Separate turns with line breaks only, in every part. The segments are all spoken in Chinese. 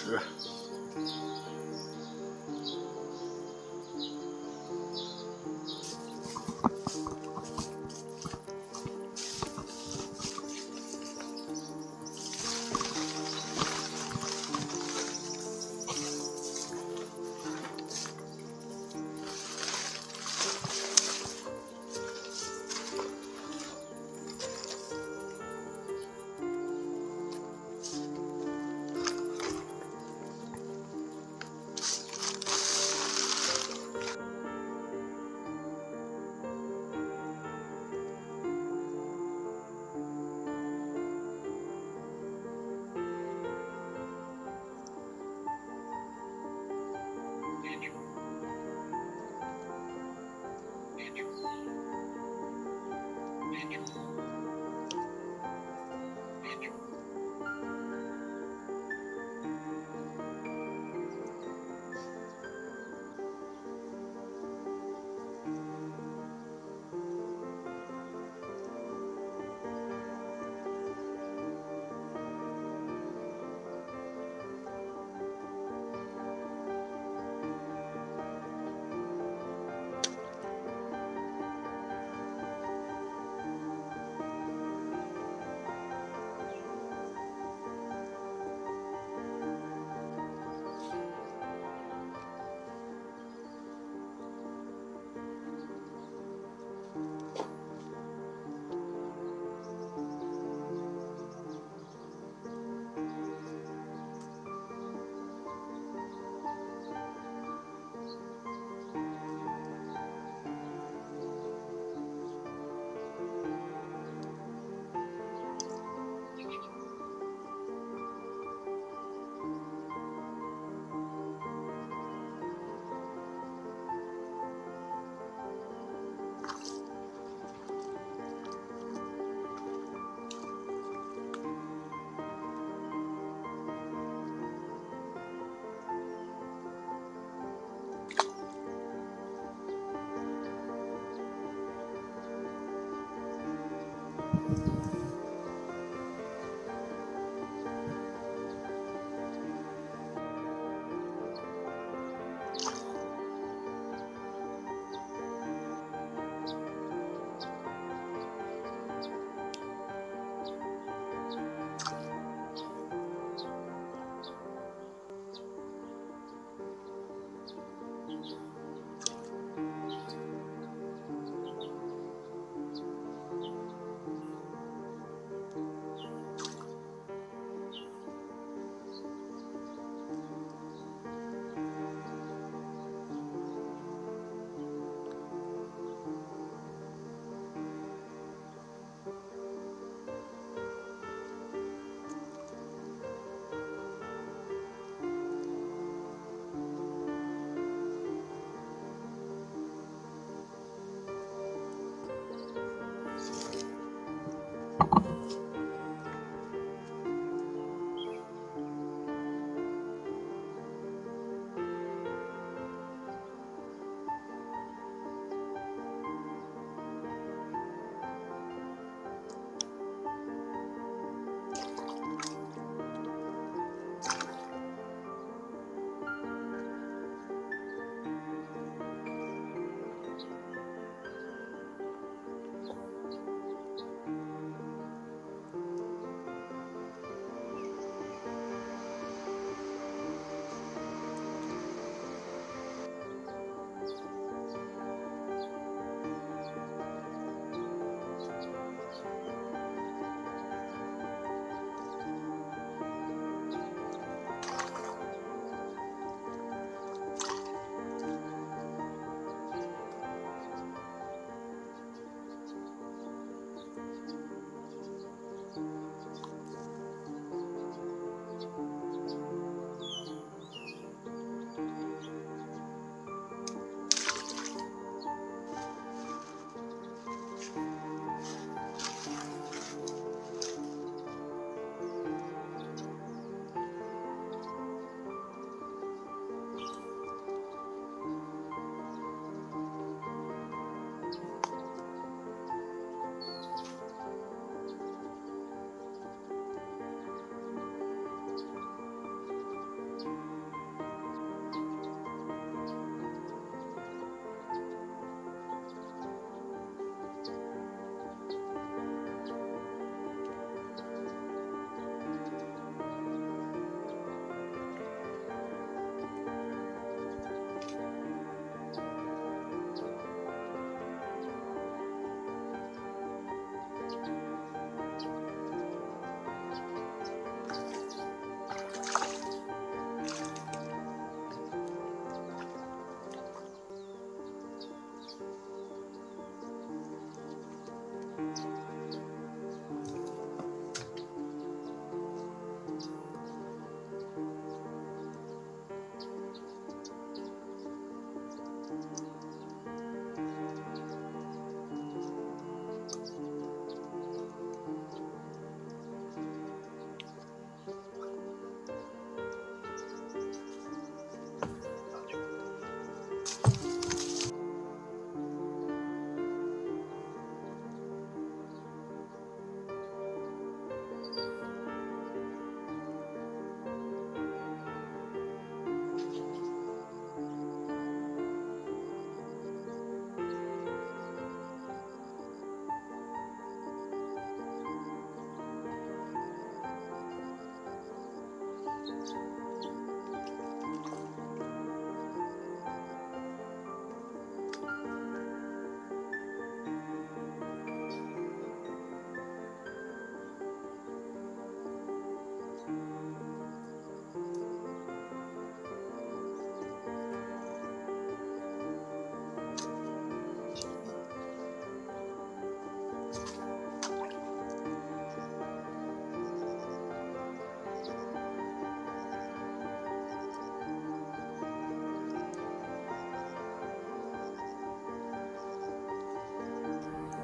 十。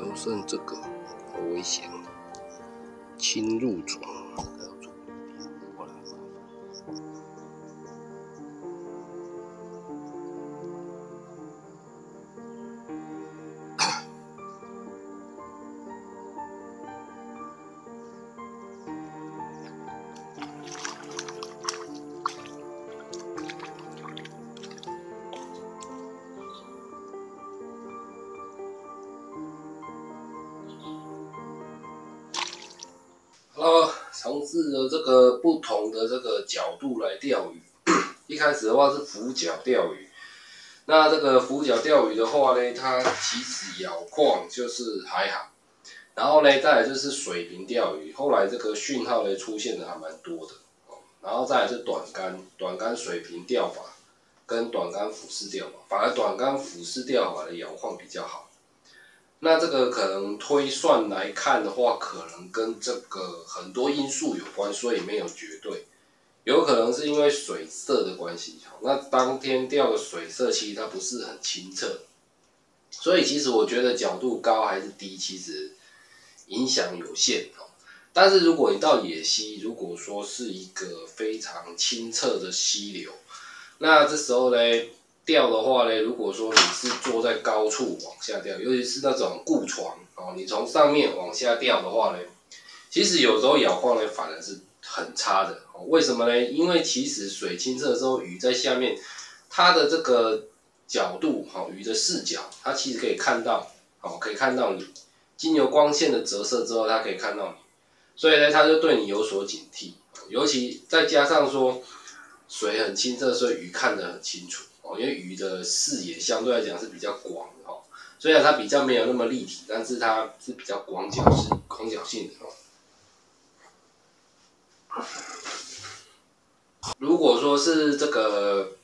都剩这个好危险，侵入虫。呃，尝试了这个不同的这个角度来钓鱼。一开始的话是俯角钓鱼，那这个俯角钓鱼的话呢，它其实摇况就是还好。然后呢，再来就是水平钓鱼，后来这个讯号呢出现的还蛮多的。然后再来是短竿，短竿水平钓法跟短竿俯视钓法，反而短竿俯视钓法的摇晃比较好。那这个可能推算来看的话，可能跟这个很多因素有关，所以没有绝对。有可能是因为水色的关系，那当天钓的水色其实它不是很清澈，所以其实我觉得角度高还是低，其实影响有限哦。但是如果你到野溪，如果说是一个非常清澈的溪流，那这时候呢？钓的话呢，如果说你是坐在高处往下钓，尤其是那种固床哦，你从上面往下钓的话呢，其实有时候摇晃呢反而是很差的哦。为什么呢？因为其实水清澈的时候，鱼在下面，它的这个角度哈，鱼的视角，它其实可以看到哦，可以看到你，经由光线的折射之后，它可以看到你，所以呢，它就对你有所警惕。尤其再加上说水很清澈，所以鱼看得很清楚。因为鱼的视野相对来讲是比较广的哈，虽然它比较没有那么立体，但是它是比较广角是广角性的哈。如果说是这个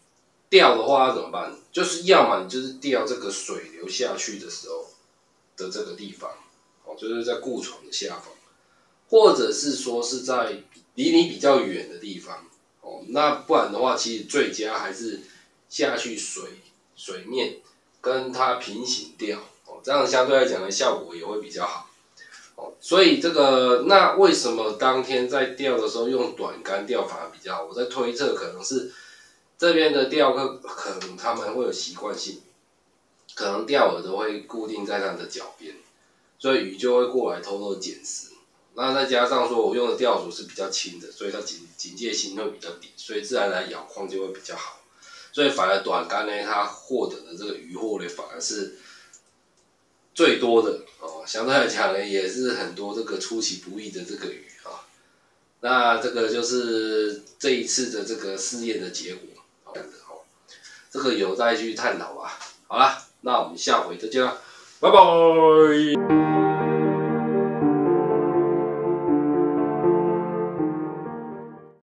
钓的话怎么办？就是要么你就是钓这个水流下去的时候的这个地方，哦，就是在固床的下方，或者是说是在离你比较远的地方，哦，那不然的话，其实最佳还是。下去水水面跟它平行钓哦，这样相对来讲的效果也会比较好哦。所以这个那为什么当天在钓的时候用短竿钓法比较好？我在推测可能是这边的钓客可能他们会有习惯性，可能钓饵都会固定在它的脚边，所以鱼就会过来偷偷捡食。那再加上说我用的钓组是比较轻的，所以它警警戒心会比较低，所以自然来咬况就会比较好。所以反而短竿呢，它获得的这个鱼获呢，反而是最多的哦。相对来讲呢，也是很多这个出其不意的这个鱼啊。那这个就是这一次的这个试验的结果，这样的哦。这个有待去探讨吧。好了，那我们下回再见，拜拜。